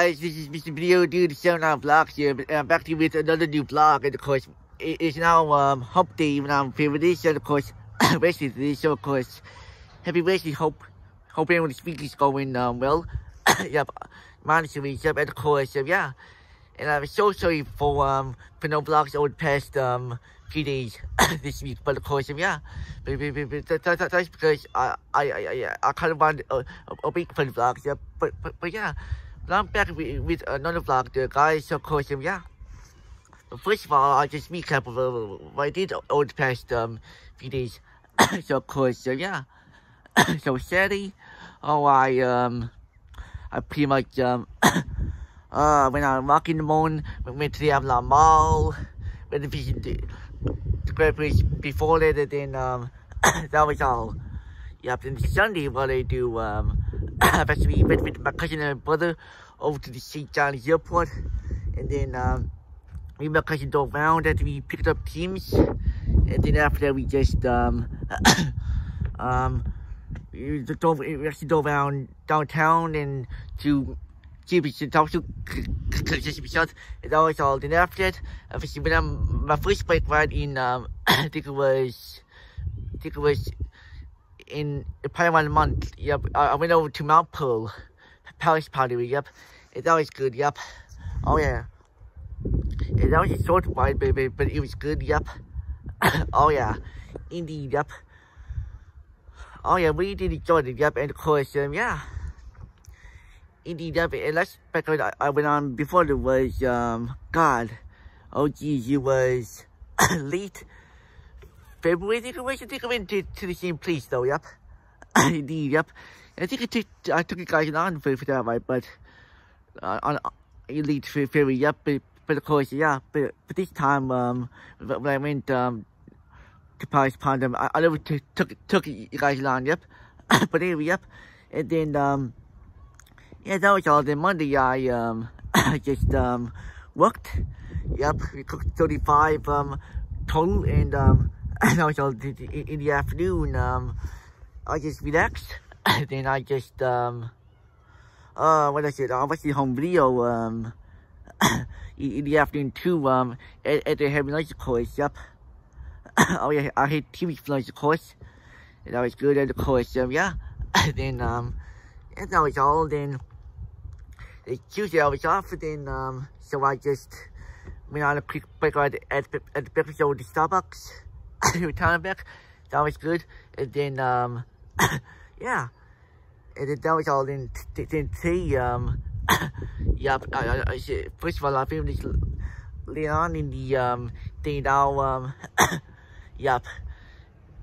Guys, this is Mr. Video Dude 79 Vlogs here, and I'm back to you with another new vlog, and of course, it's now um, Hump Day, and I'm favorite this, and of course, racing today, so of course, happy racing, hope, hope everyone's week is going um, well, yep, monitoring, yep, and of course, um, yeah, and I'm so sorry for, um, for no vlogs over the past, um, few days this week, but of course, um, yeah, but, but, but, but that, that, that's because I, I, I, I kind of want a, a, a week for the vlogs, yep, but, but, but yeah, I'm back with, with another vlog there, guys. So, of course, yeah. First of all, I'll just recap of uh, what I did over the past um, few days. so, of course, uh, yeah. so, Saturday, oh, I, um, I pretty much, um, uh, went out walking in the morning, went to the Avalon Mall, went to the, the Bridge before that, then, um, that was all. Yep, then Sunday, what I do, um, I've went with my cousin and my brother over to the St. John's Airport. And then um, me and my cousin drove around and we picked up teams. And then after that, we just um, um, we, drove, we actually drove around downtown and to GBC also and that was all. Then after that, obviously, when I'm, my first bike ride in, um, I think it was, I think it was in probably one month. Yep, I, I went over to Mount Pearl, Palace Pottery. Yep, that was good. Yep. Oh yeah. That was a short ride, baby, but it was good. Yep. oh yeah, indeed. Yep. Oh yeah, we did enjoy it. Yep, and of course, um, yeah. Indeed, yep. And let's back. I, I went on before there was um, God. Oh geez, it was late February, was. I think I went to, to the same place though, yep. Indeed, yep. I think I took, I took you guys on for, for that, right, but, uh, on, Elite February, yep, but, but of course, yeah, but, but this time, um, when I went, um, to Paris Pond, um, I, I never took, took, took you guys on, yep. but anyway, yep. And then, um, yeah, that was all. Then Monday, I, um, just, um, worked, yep, we cooked 35, um, total, and, um, and also in the afternoon, um, I just relaxed. then I just, um, uh, what I said, I watched the home video, um, in the afternoon too, um, at, at the heavy course, yep. oh yeah, I had TV lunch course. And I was good at the course, um, yeah. then, um, and that was all, then, the Tuesday I was off, then, um, so I just went on a quick break ride at, at the breakfast over the Starbucks back. That was good. And then, um, yeah. And then that was all in, today, um, yeah, I, I, I, first of all, I this later on in the, um, thing now, um, yep.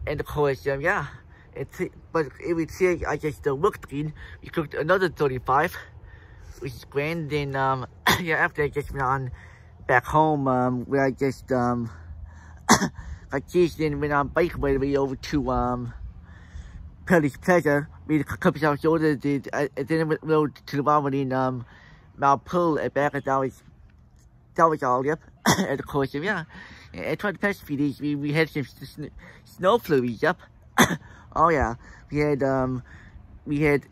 And of course, um, yeah. It's, but every day I just uh, worked in, we cooked another 35, which is grand. Then, um, yeah, after I just went on back home, um, where I just, um, I just then went on bike ride way over to um Palace Plaza, made a couple hours older, did I, I over to the one in um Pearl and back and that was that was all yep. and of course of yeah. And to pass a few days we, we had some sn snow flurries, yep. oh yeah. We had um we had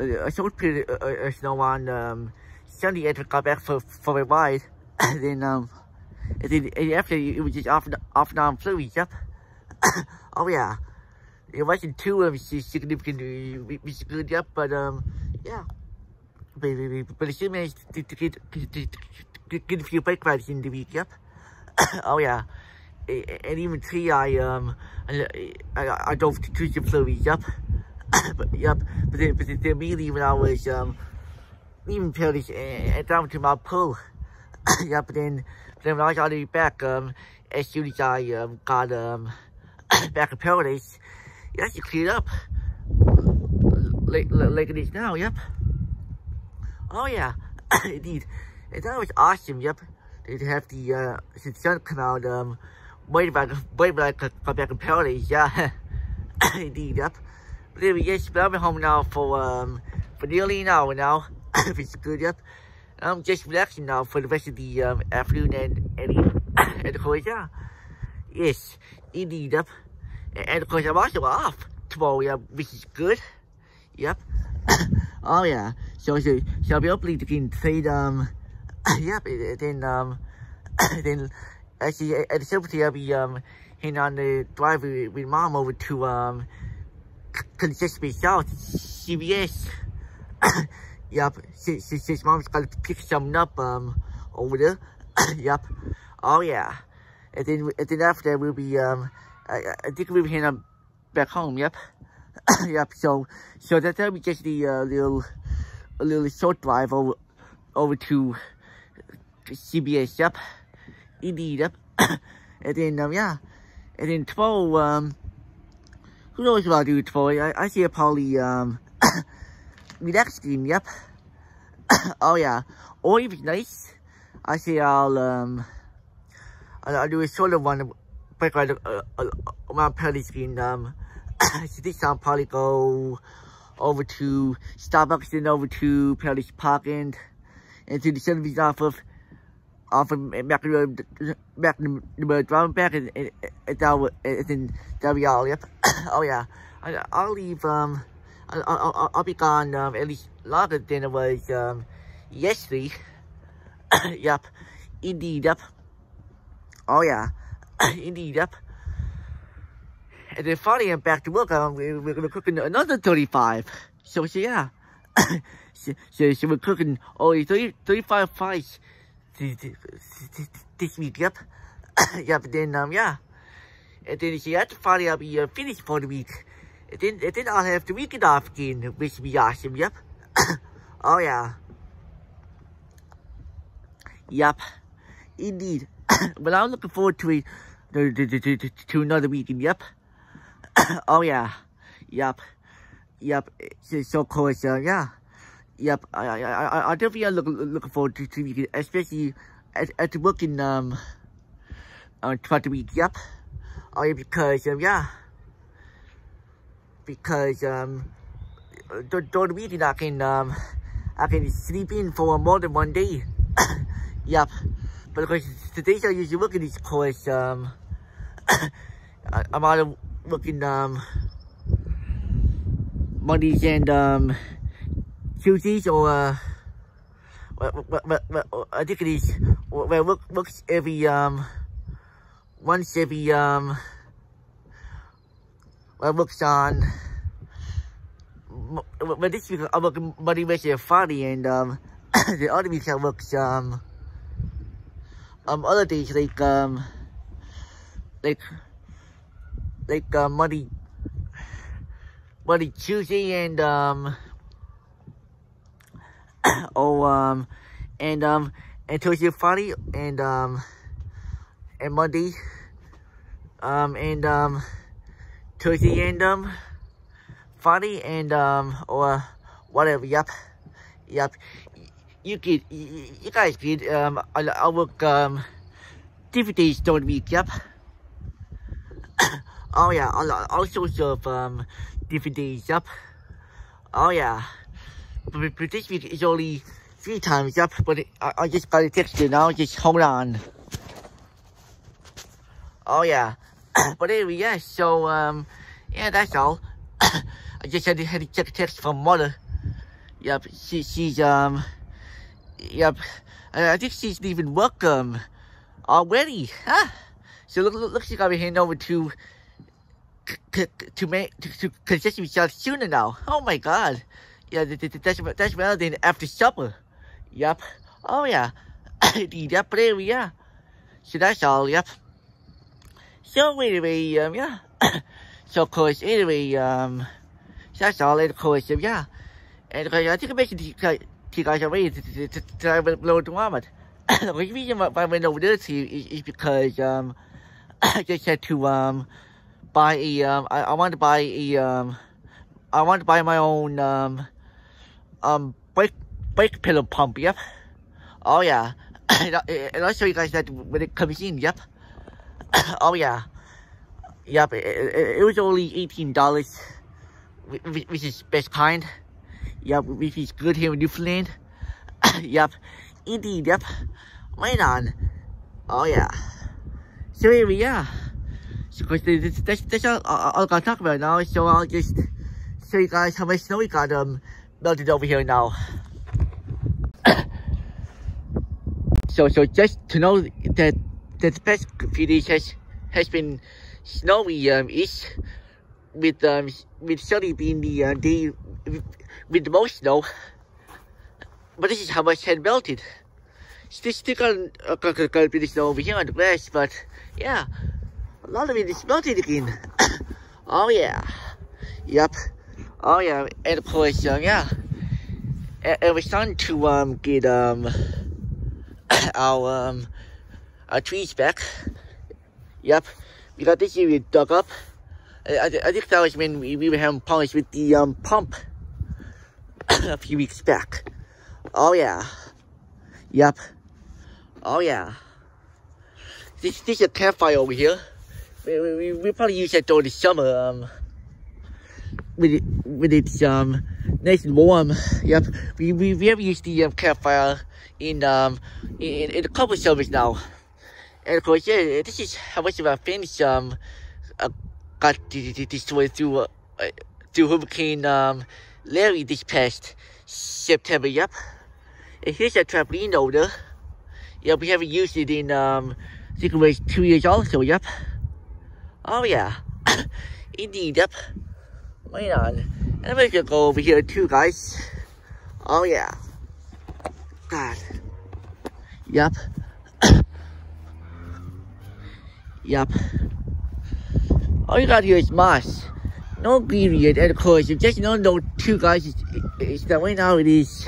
a, a short period of uh, snow on um Sunday after I got back for for a ride. then um and then and after it was just off and off and on fluids, yep. oh yeah. It wasn't too um, significant, which good, yep, but um, yeah. But, but, but I still managed to, to, get, to, to, to get a few bike rides in the week, yep. oh yeah. And even today I um I, I, I drove to the fluids, yep. but yep, but then but then immediately when I was um leaving Paris and down to my pool, yep, then then when I got it back, um, as soon as I um, got um, back in Paradise, it actually cleared up. Like, like it is now, yep. Oh yeah, indeed. And that was awesome, yep. They have the, uh, sun out, um, wait back, wait back, come back in Paradise, yeah. indeed, yep. But anyway, yes, but I'm home now for, um, for nearly an hour now. if it's good, yep. I'm just relaxing now for the rest of the um, afternoon and and, and of course, yeah. Yes, indeed, yep. And, and of course, I'm also off tomorrow, yeah, which is good. Yep. oh yeah. So, so, so hopefully you can say, um, yep, then, um, then, actually, at the cemetery, I'll be, um, heading on the drive with, with mom over to, um, Consistency South, CBS. yep, since, since mom's got to pick something up, um, over there. yep. Oh yeah. And then, and then after that, we'll be, um, I, I think we'll be heading back home, yep. yep, so, so that, that'll be just the, uh, little, a little short drive over, over to CBS, yep. Indeed, yep. and then, um, yeah. And then tomorrow, um, who knows what I'll do tomorrow? I, I see a probably, um, relaxing, yep. oh yeah. Or if it's nice, I say I'll, um, I'll, I'll do a shorter one, right, uh, uh, around Pelly screen, um, so this time probably go over to Starbucks and over to Palace Park and, and the service off of off of back the back the drum back and and that and then that'll be all. Yep. oh yeah. I, I'll leave. Um. I'll, I'll, I'll be gone um, at least longer than it was um, yesterday. yep. Indeed. Yep. Oh yeah. Indeed. Yep. And then finally, I'm back to work. Um, we're, we're gonna cook another 35. So, so yeah. so, so, so, we're cooking only 30, 35 fries this week. Yep. yep. Then um, yeah. And then so after Friday, I'll be uh, finished for the week. Then, then I'll have the weekend off again, which will be awesome. Yep. oh yeah. Yep. Indeed. but I'm looking forward to it. To, to, to, to, another weekend. Yep. oh yeah, yep, yep. So, so uh, yeah, yep. I, I, I, I definitely look looking forward to to week, especially at at working um, uh, twice a week. Yep. Oh yeah, because um, yeah, because um, during the weekend I can um, I can sleep in for more than one day. yep. But because the days I usually work in this course, um, I'm out of looking um Mondays and um Tuesdays or uh I think it is where work works every um once every um well works on but this week I work Monday, Wednesday, and Friday and um the other week I work um um other days like um like like uh, Monday, Monday, Tuesday, and um, oh um, and um, and Tuesday, Friday, and um, and Monday, um, and um, Tuesday, and um, funny and um, or whatever. Yep, yep. You get, you guys get um, I, I work um, during the week. Yep. Oh yeah, all, all sorts of um, days, yep. Oh yeah. But, but this week is only three times, yep. But it, I, I just got a text now, just hold on. Oh yeah. but anyway, yeah, so, um, yeah, that's all. I just had to, had to check a text from mother. Yep, she, she's, um, yep. I, I think she's leaving um, already, huh? So look, look, looks like be heading over to to make to, to consist yourself sooner now. Oh my god. Yeah, that's that's better than after supper. Yep. Oh yeah. yep, there we are. So that's all, yep. So anyway, um yeah. so of course anyway, um so that's all of course, um, yeah. And uh, I think I mentioned to you guys already to, to, to below the moment. the reason why I went over there to you is, is because um I just had to um buy a um I, I want to buy a um I want to buy my own um um brake brake pillow pump, yep. Oh yeah. and, I'll show you guys that when it comes in, yep. oh yeah. Yep, it, it, it was only eighteen dollars which is best kind. Yep, which is good here in Newfoundland. yep. Indeed, yep. Right on. Oh yeah. So here we are. So this, that's, that's all, all I gotta talk about now. So I'll just show you guys how much snow we got um melted over here now. so so just to know that the past few days has has been snowy um with um with sunny being the uh, day with the most snow. But this is how much had melted. Still still uh, got, got, got a bit of snow over here on the west, but yeah, a lot of it is melted again. oh yeah, yep. Oh yeah, and of course, uh, yeah, and, and we're starting to um get um our um our trees back. Yep, we got this area dug up. I, I, I think that was when we, we were having problems with the um pump a few weeks back. Oh yeah, yep. Oh yeah. This this is a campfire over here. We, we, we probably use that during the summer. Um, with it, with its um nice and warm. Yep, we we, we have used the um, campfire in um in, in a couple of summers now. And of course, yeah, this is how much of our finish um uh, got destroyed through uh, through Hurricane um Larry this past September. Yep. And here's a trampoline over Yep, we haven't used it in um I think it was two years also. Yep. Oh yeah. Indeed. Yep. Wait on. And we're gonna go over here too, guys. Oh yeah. God. Yup. Yup. All you got here is moss. No period, and of course, you just know two guys, is, is that right now it is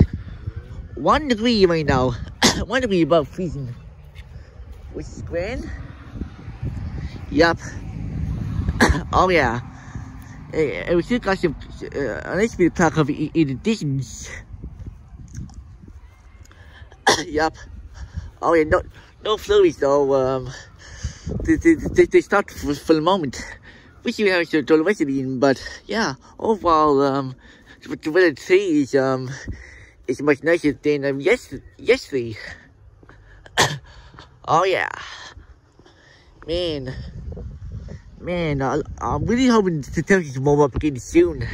one degree right now. one degree above freezing. Which is grand. Yup. oh yeah we still got some uh, a little bit of talk of in additions. yep. Oh yeah, no, no flurries though. Um, they, they, they, start for, the moment. Wish you have some diversity in, but yeah, overall, um, the weather today is, um, is much nicer than um, yes, yesterday. oh yeah. Man. Man, I, am really hoping to tell you up again soon.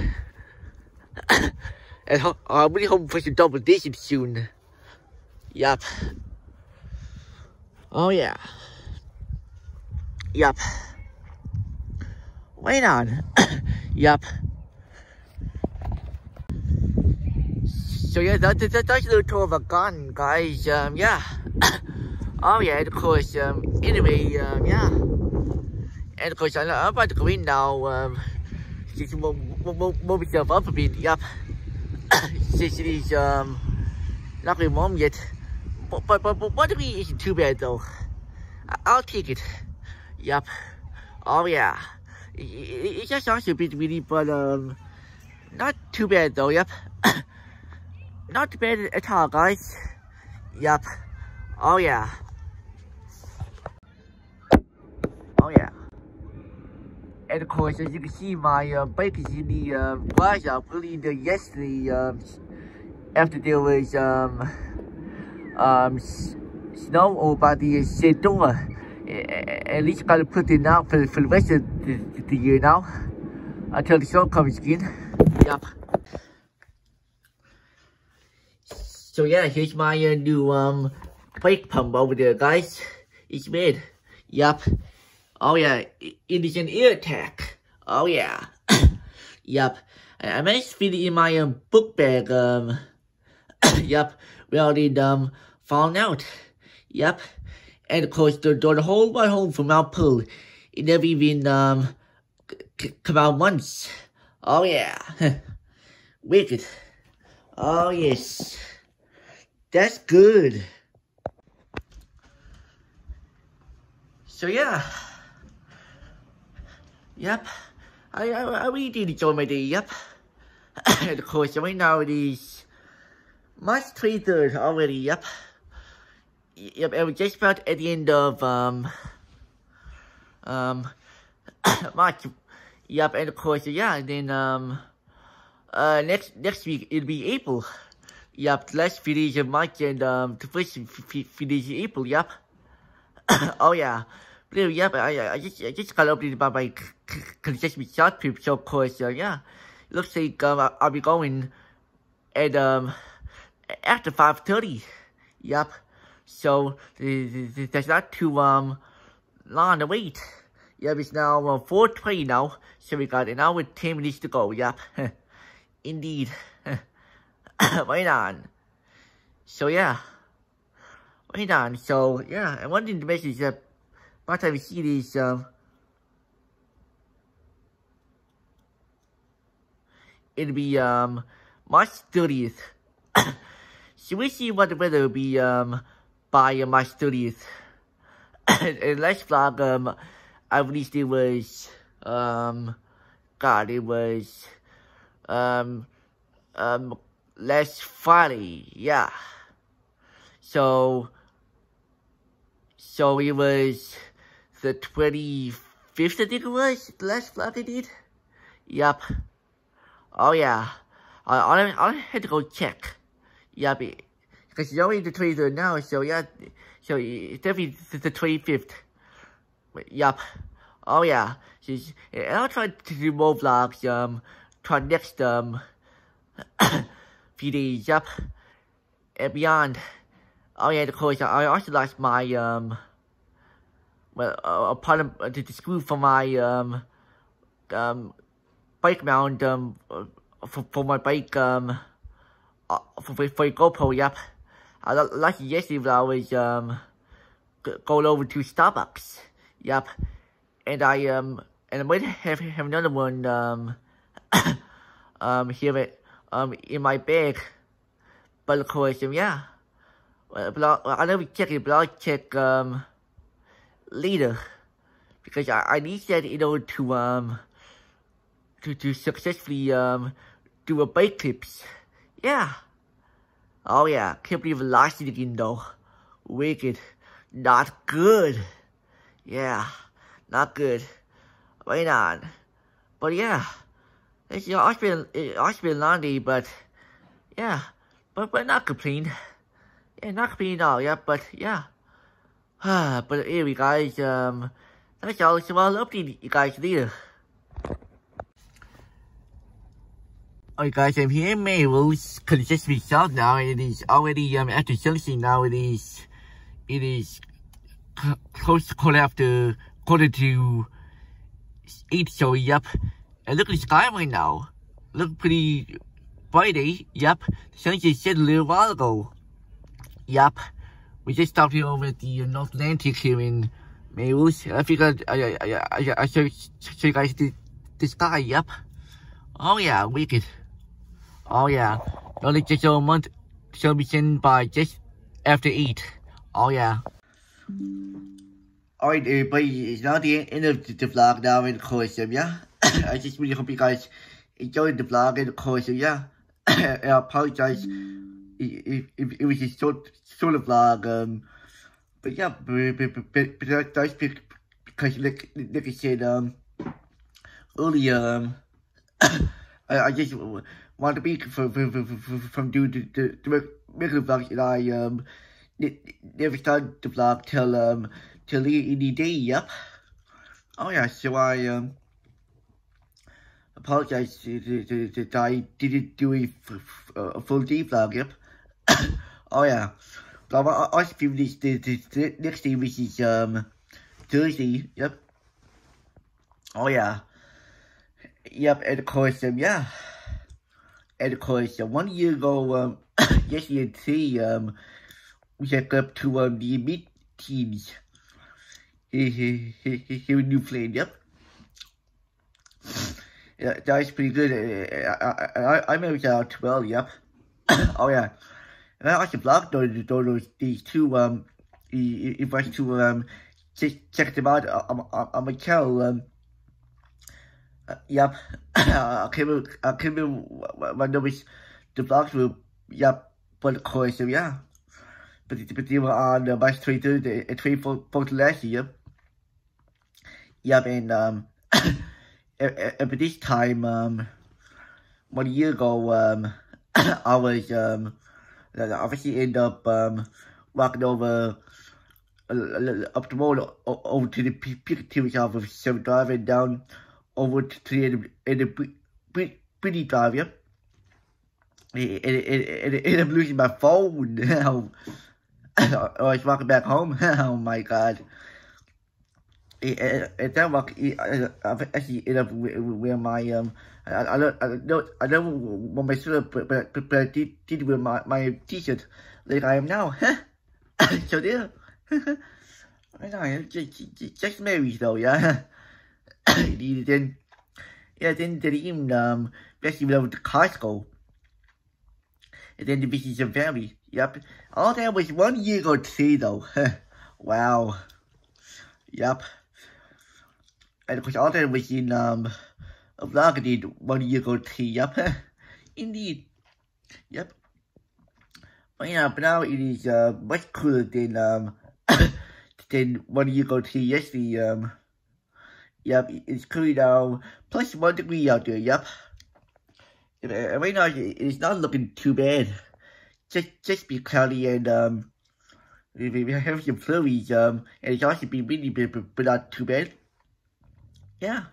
and ho I'm really hoping for some double digits soon. Yup. Oh yeah. Yup. Wait on. yup. So yeah, that, that, that's a little tour of a gun, guys. Um, yeah. oh yeah, of course. Um, anyway, um, yeah. And of course, I'm about to go in now. Um, just move, move, move myself up a bit. Yup. Since it is um, not really warm yet. But, but, but, but one degree isn't too bad though. I'll take it. Yup. Oh yeah. It, just sounds a bit really, but um, not too bad though. Yep. not bad at all, guys. Yep. Oh yeah. Oh yeah. And of course, as you can see, my uh, bike is in the uh, garage. I cleaned it yesterday um, after there was um, um, snow over the shed door. At least I gotta put it now for, for the rest of the, the year now until the snow comes again. Yep. So yeah, here's my uh, new um brake pump over there, guys. It's made. Yep. Oh yeah, it is an ear attack. Oh yeah. yup. I managed to fit it in my um, book bag. Um. yup. Well, it um fallen out. Yup. And of course, the, the whole ride home from Mount Pearl, it never even um come out once. Oh yeah. Wicked. Oh yes. That's good. So yeah. Yep. I, I, I really did enjoy my day, yep. and of course, right now it is March 23rd already, yep. Yep, and we're just about at the end of, um, um, March. Yep, and of course, yeah, and then, um, uh, next, next week, it'll be April. Yep, last few days of March and, um, the first few days of April, yep. oh, yeah. Blue, yeah, but I, I just, I just got updated by my congestion short trip, so of course, uh, yeah, looks like um, I'll be going at, um, after 5.30, yep. So, there's not too um, long to wait. Yep, it's now uh, 4.20 now, so we got an hour 10 minutes to go, yep. Indeed. right on. So, yeah. Right on. So, yeah, and one thing to mention is that by the time you see these, um, it'll be, um, March 30th. so we see what the weather will be, um, by my studies. 30th. and last vlog, um, I released it was, um, God, it was, um, um, last Friday, yeah. So, so it was the 25th, I think it was, the last vlog I did. Yep. Oh, yeah. I, I, I had to go check. Yep. Because it's only the 23rd now, so yeah. So it's definitely the 25th. Yep. Oh, yeah. So, and I'll try to do more vlogs, um, try next, um, few days, yep. And beyond. Oh, yeah, of course, I also lost my, um, well, a part of the, the screw for my um um bike mount um for, for my bike um uh, for for GoPro. Yep. I like yesterday I was um going over to Starbucks. Yep. And I um and I might have have another one um um here it um in my bag. But of course um yeah. But I'll, I'll never check it, but I'll check um later because I, I need that in order to um to to successfully um do a bike clips. Yeah. Oh yeah, can't believe I lost it again though. Wicked. Not good. Yeah, not good. Right on. But yeah, it's you know, it's been it's been lonely, but yeah, but but not complain. Yeah, not complain at all. Yeah, but yeah. but anyway, guys, um, that's all. So I'll update you guys later. Alright guys, I'm here in it's just result now, it is already, um, after sunset now, it is, it is close to quarter after, quarter to eight, so yep. And look at the sky right now. Look pretty eh? Yep. The sun just set a little while ago. Yep. We just stopped here over at the North Atlantic here in Melrose. I figured I, I, I, I show, show you guys the, the sky, yep. Oh yeah, wicked. Oh yeah. Only just a month shall be sent by just after 8. Oh yeah. Alright everybody, it's now the end of the, vlog now of course yeah. I just really hope you guys enjoyed the vlog of course yeah. I apologize if, it was a short, sort of vlog um but yeah, but, but, but, but because like, like I said um earlier um I, I just want to be from from from, from doing the, the, the regular vlogs and I um never started the vlog till um till the, the day. Yep. Oh yeah. So I um apologize that I didn't do a, a full day vlog. Yep. oh yeah. But I, I stream this the, the next day, which is um Thursday. Yep. Oh yeah. Yep. And of course um yeah. And of course, uh, one year ago, um, yesterday, um, we checked up to um, the mid teams here, here in Newfoundland. Yep. Yeah, that's pretty good. I, I, I, I'm average out 12, yep. oh, yeah. And I also blocked those, those, these two, um, if I to, um, check, check them out on, on, on my channel, um, uh, yep. I I can't remember what numbers the vlogs were, yep. But of course, yeah. But, but they were on uh, March 23rd and 24th last year. Yep, and, um, but this time, um, one year ago, um, I was, um, obviously end up, um, walking over uh, up the road over to the South of 7 Drive and down over it, it, it, it, I'm losing my phone now. I was walking back home. oh my god. Sounds like I, I've actually ended up where my um I, I don't I don't I don't want my shirt but but, but I did, did wear my my t-shirt like I am now. so there. I know just, just married though yeah. Yeah then they even um basically went to Costco and then the business of family. Yep. All that was one year ago today, though. wow. Yep. And of course, all that was in um, a vlog I did one year ago today. Yep. Indeed. Yep. But yeah, but now it is uh, much cooler than um, than one year ago today. Yesterday, um, yep, it's cooling down plus one degree out there. Yep right now it's not looking too bad. Just just be cloudy and um we have some flurries um and it's also been windy, but, but not too bad. Yeah.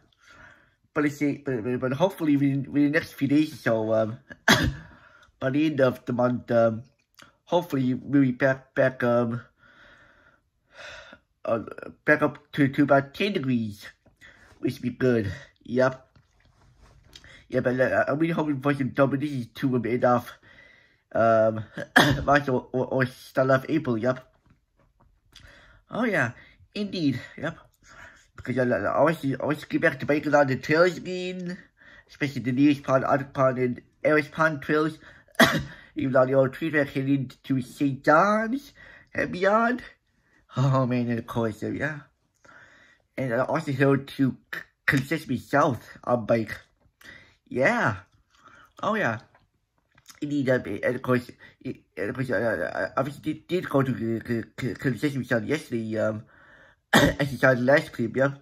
But it's but, but, hopefully within, within the next few days or so um by the end of the month um hopefully we'll be back back um uh, back up to, to about 10 degrees, which should be good. Yep. Yeah, but uh, I'm really hoping for some WDs to bit of um, March or, or, or start of April, yep. Oh yeah, indeed, yep. Because I, I always, I always get back to biking on the trails again, especially the nearest pond, other pond, and Eris Pond trails, even on the old tree track heading to St. John's and beyond. Oh man, and of course, yeah. And I also head to Consistently South on bike. Yeah. Oh yeah. Indeed, um, and of course, and of course, uh, I obviously did, did go to with Sean yesterday, um, as you saw the last clip, yeah.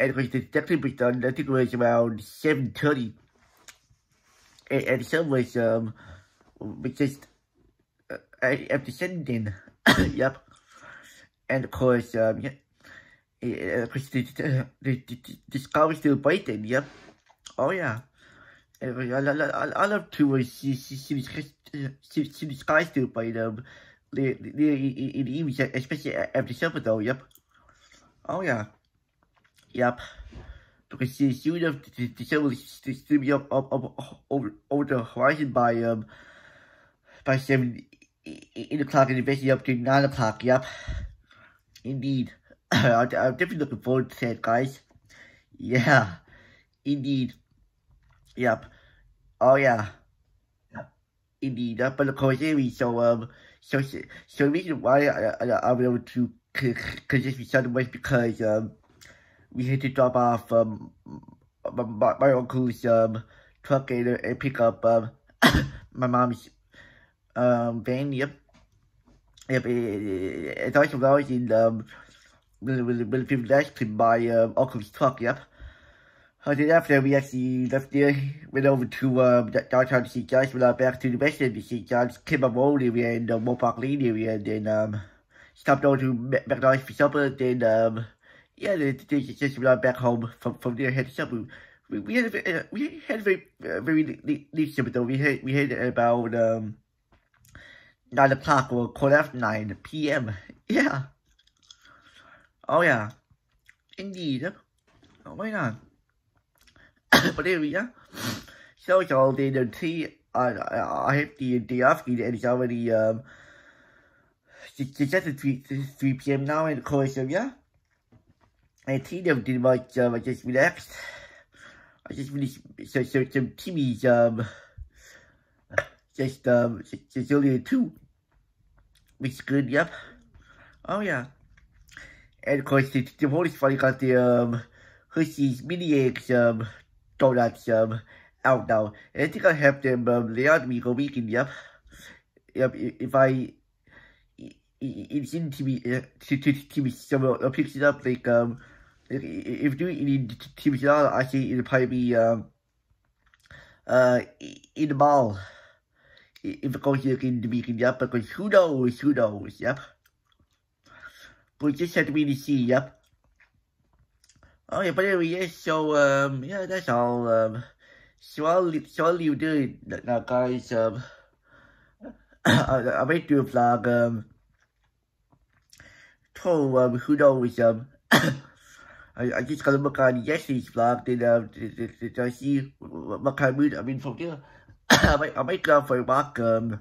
And of course, the, that clip was done, I think it was around 7.30. And, and the was, um, was just, uh, after sending, yep. And of course, um, yeah. Of was still bright yep. Oh yeah. I, love to see, see, see, see, the sky still by them in the evening, especially after supper though, yep. Oh yeah. Yep. Because the, the, the sun will still be up, up, up over, over the horizon by um by seven eight o'clock and eventually up to nine o'clock, yep. Indeed. I'm definitely looking forward to it, guys. Yeah. Indeed. Yep. Oh yeah. Indeed, uh, but of course, anyway, so um, so so the reason why I I, I was able to consist with Southern was because um, we had to drop off um my, my uncle's um truck and, and pick up um my mom's um van. Yep. Yep. It, it, it's also always in um really really really to buy um uncle's truck. Yep. I did after we actually left there, went over to um, downtown to see Josh, went out back to the west end to see Josh, came up Road area and uh, Moore Park Lane area, and then um, stopped over to McDonald's for supper, then um, yeah, they, they just went out back home from, from there, had supper. We, we had a, uh, we had a very uh, very neat supper though. We had we had about um nine o'clock or quarter after nine p.m. Yeah. Oh yeah, indeed. Oh my god but we are. So, so the, the tea, I, I, I have the, the afternoon and it's already, um, it's just at 3, 3 p.m. now, and of course, um, yeah. And tea never did much, um, I just relaxed. I just finished so, some TVs, um, just, um, just, just earlier too. Which is good, yep. Oh, yeah. And of course, the, the is funny got the, um, Hershey's mini eggs, um, donuts um, out now. And I think I have them um, layout week or weekend, yep. Yep, if I it's in TV uh, to, to TV uh, picks it up like um if you do it in TV channel I say it'll probably be um uh in the mall if it goes in the weekend yep because who knows who knows yep but just had to really see yep Oh yeah, but anyway, yeah, so, um, yeah, that's all, um, so I'll, so I'll leave doing now, guys. Um, I, I might do a vlog. Um, so um, who knows? Um, I, I just got to look on yesterday's vlog. Then um, did, did, I see what kind of mood I'm in from there? I might, I might go for a walk. Um,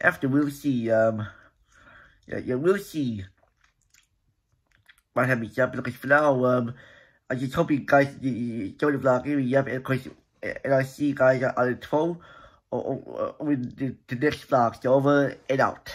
after we'll see. Um, yeah, yeah, we'll see. What happens? Yeah, because for now, um, I just hope you guys enjoy the vlog. Yeah, and of course, and I see you guys on the 12 or, or, or the, the next vlog. So over and out.